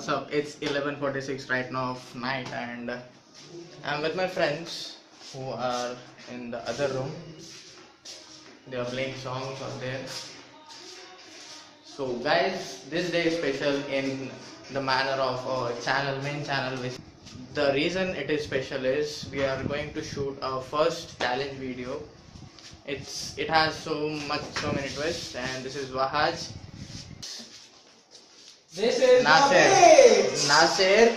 what's up? It's 11:46 right now of night, and I'm with my friends who are in the other room. They are playing songs out there. So, guys, this day is special in the manner of our channel, main channel. Which the reason it is special is we are going to shoot our first challenge video. It's it has so much, so many twists, and this is Wahaj. Nasir. the. Nasir,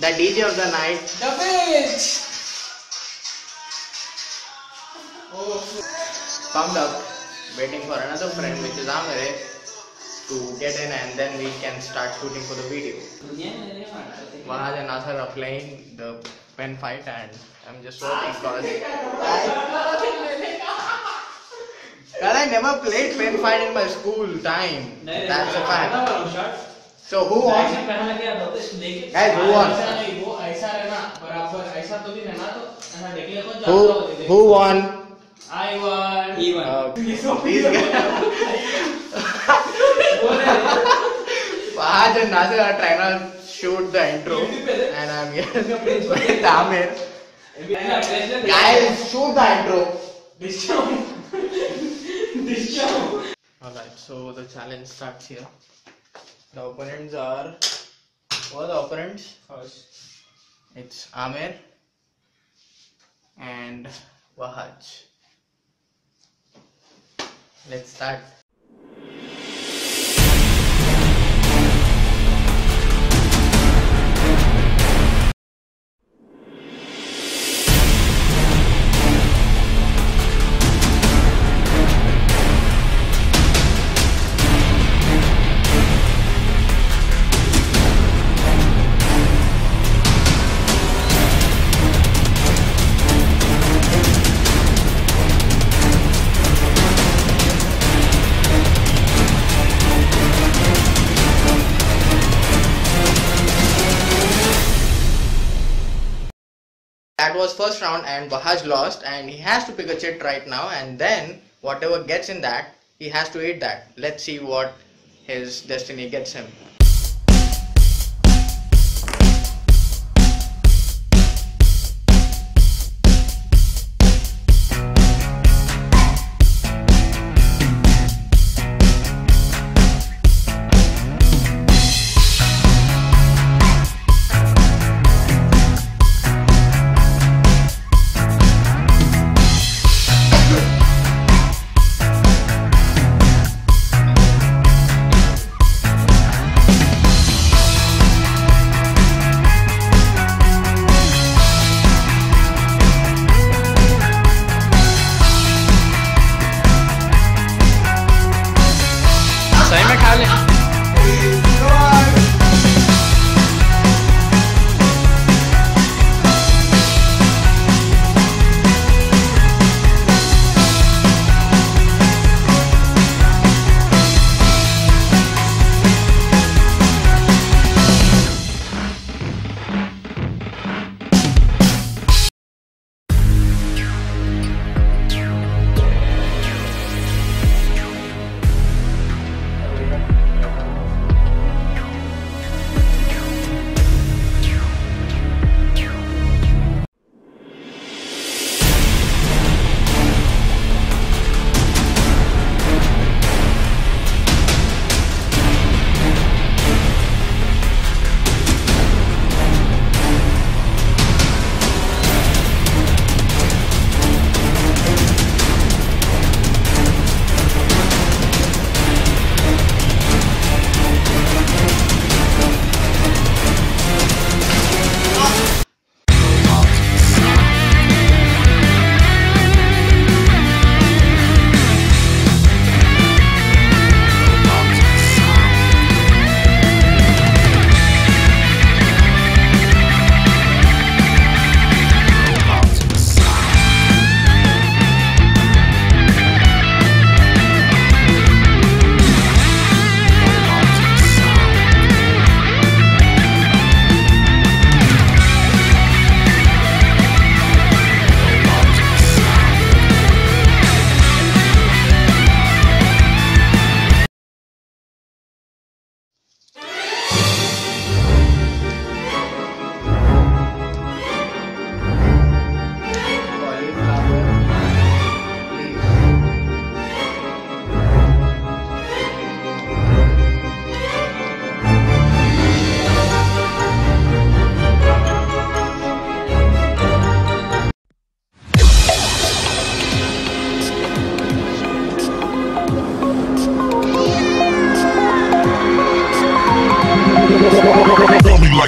The DJ of the night. The bitch. Oh, pumped up, waiting for another friend, which is Amire, to get in and then we can start shooting for the video. Wahaj and Nasser are playing the pen fight and I'm just waiting because I God, I never played pen fight in my school time. That's a fact. So who won? Guys, who won? Who who won? I won. He won. Okay. So please. Fahad and Nasir are trying to shoot the intro, and I'm here with Amir. Guys, shoot the intro. Alright, so the challenge starts here. The opponents are. What are the opponents? It's Amir and Wahaj. Let's start. That was first round and Wahaj lost and he has to pick a chit right now and then whatever gets in that he has to eat that. Let's see what his destiny gets him.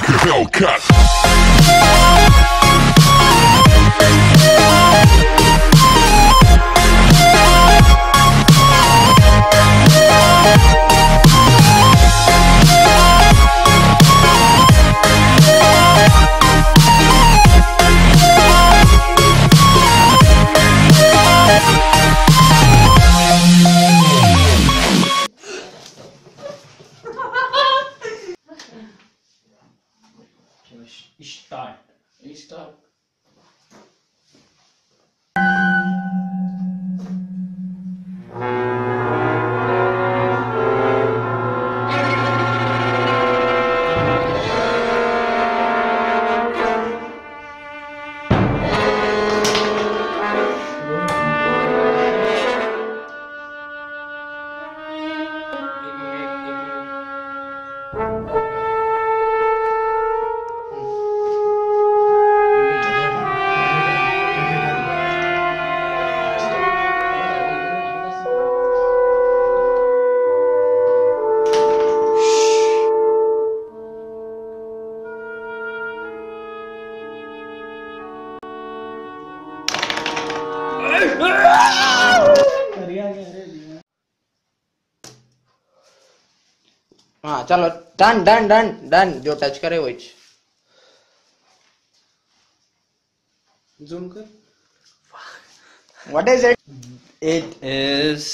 like a Hellcat. Start. Start. हाँ चलो done done done done जो touch करे वही zoom कर। What is it It is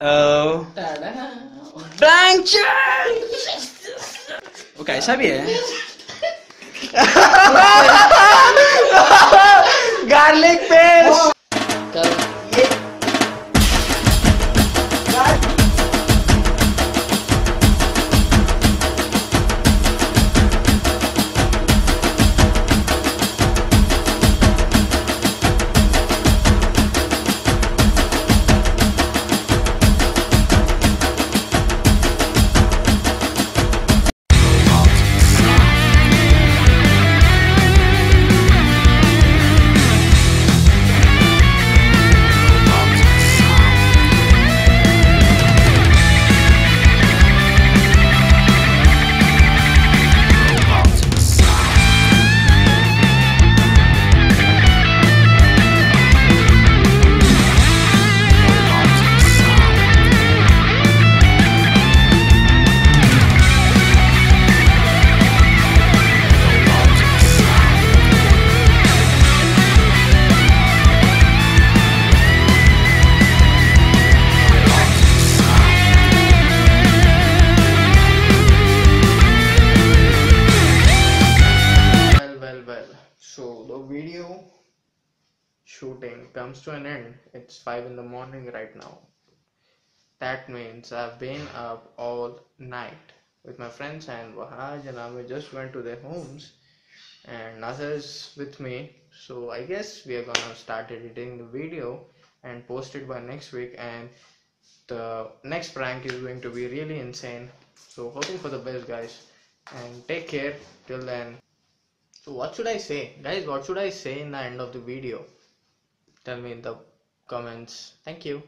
uh blank वो कैसा भी है? Garlic paste comes to an end. It's 5 in the morning right now. That means I've been up all night with my friends and Wahaj and Amir just went to their homes and is with me. So I guess we are gonna start editing the video and post it by next week and the next prank is going to be really insane. So hoping for the best guys and take care till then. So what should I say? Guys, what should I say in the end of the video? Tell me in the comments. Thank you.